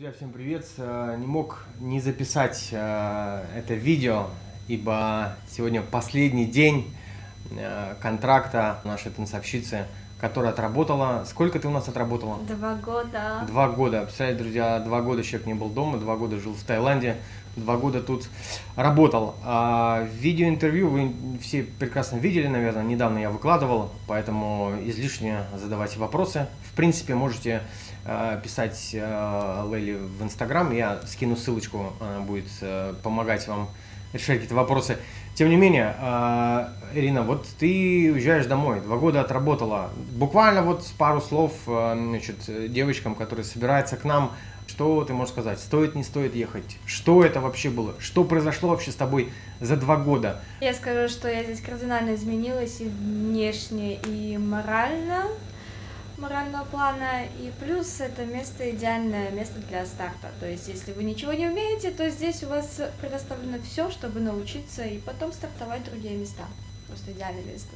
Друзья, всем привет! Э, Не мог не записать э, это видео, ибо сегодня последний день э, контракта нашей танцовщицы, которая отработала. Сколько ты у нас отработала? Два года. Два года. Представляете, друзья, два года человек не был дома, два года жил в Таиланде, два года тут работал. А видеоинтервью вы все прекрасно видели, наверное, недавно я выкладывал, поэтому излишне задавать вопросы. В принципе, можете э, писать э, Лейли в Инстаграм, я скину ссылочку, она будет э, помогать вам решать какие-то вопросы. Тем не менее, э, Ирина, вот ты уезжаешь домой, два года отработала. Буквально вот пару слов э, значит, девочкам, которые собираются к нам, что ты можешь сказать? Стоит, не стоит ехать? Что это вообще было? Что произошло вообще с тобой за два года? Я скажу, что я здесь кардинально изменилась и внешне, и морально, морального плана, и плюс это место идеальное место для старта. То есть, если вы ничего не умеете, то здесь у вас предоставлено все, чтобы научиться и потом стартовать другие места. Просто идеальное место.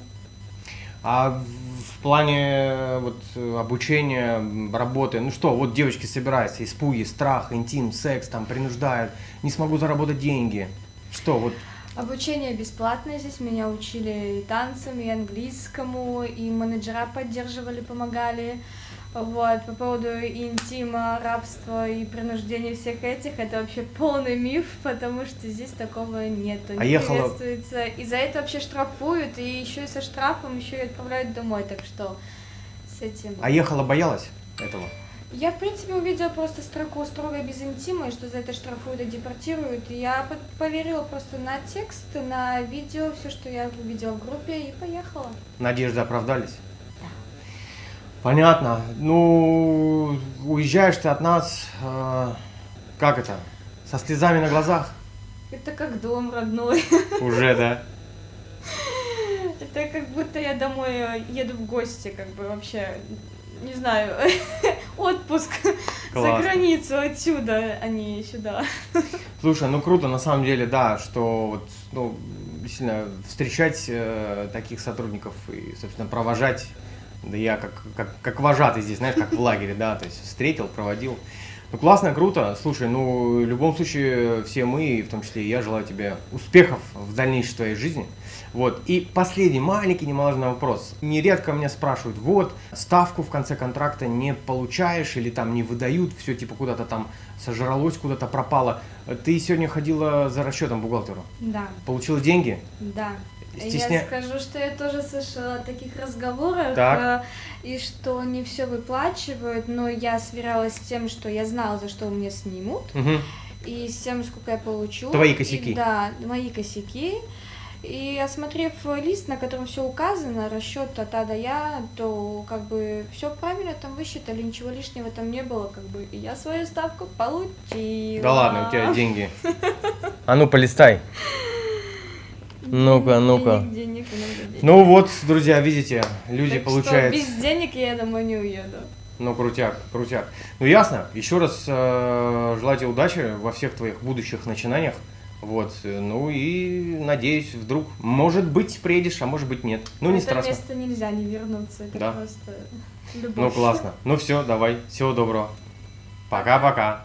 А в- плане э, вот обучения, работы, ну что, вот девочки собираются, испуги, страх, интим, секс, там принуждают, не смогу заработать деньги. Что, вот Обучение бесплатное здесь, меня учили и танцам, и английскому, и менеджера поддерживали, помогали. Вот, по поводу интима, рабства и принуждения всех этих, это вообще полный миф, потому что здесь такого нету, А не ехала- приветствуется. И за это вообще штрафуют, и еще и со штрафом еще и отправляют домой, так что с этим... а ехала боялась этого? Я, в принципе, увидела просто строку строго без интима, и что за это штрафуют и депортируют. И я по- поверила просто на текст, на видео, все, что я увидела в группе, и поехала. Надежды оправдались? Да. Понятно. Ну, уезжаешь ты от нас, э, как это, со слезами на глазах? Это как дом родной. Уже, да? Это как будто я домой э, еду в гости, как бы вообще, не знаю, отпуск за Классно. границу отсюда, а не сюда. Слушай, ну круто, на самом деле, да, что вот, ну, действительно, встречать э, таких сотрудников и, собственно, провожать, да я как, как, как вожатый здесь, знаешь, как в лагере, да, то есть встретил, проводил. Ну, классно, круто. Слушай, ну, в любом случае, все мы, в том числе и я, желаю тебе успехов в дальнейшей твоей жизни. Вот. И последний маленький немаловажный вопрос. Нередко меня спрашивают, вот, ставку в конце контракта не получаешь или там не выдают, все типа куда-то там сожралось, куда-то пропало. Ты сегодня ходила за расчетом бухгалтеру. Да, Получила деньги? да. Стесня- Я скажу, что я тоже слышала о таких разговорах, Так. э, и что не все выплачивают, но я сверялась с тем, что я знала, за что мне снимут, Мгм. и с тем, сколько я получу. Твои И косяки. да, мои косяки. И осмотрев лист, на котором все указано, расчет от А до Я, то как бы все правильно там высчитали, ничего лишнего там не было, как бы. И я свою ставку получила. Да ладно, у тебя деньги. А ну, полистай. Ну-ка, ну-ка. Денег, денег. Ну вот, друзья, видите, люди Так получают... Что без денег я домой не уеду. Ну, крутяк, крутяк. Ну, ясно. Еще раз э, желаю тебе удачи во всех твоих будущих начинаниях. Вот, э, ну и надеюсь, вдруг, может быть, приедешь, а может быть, нет. Ну, не это страшно. место нельзя не вернуться. Это Да. просто любовь. Ну, классно. Ну, все, давай. Всего доброго. Пока-пока.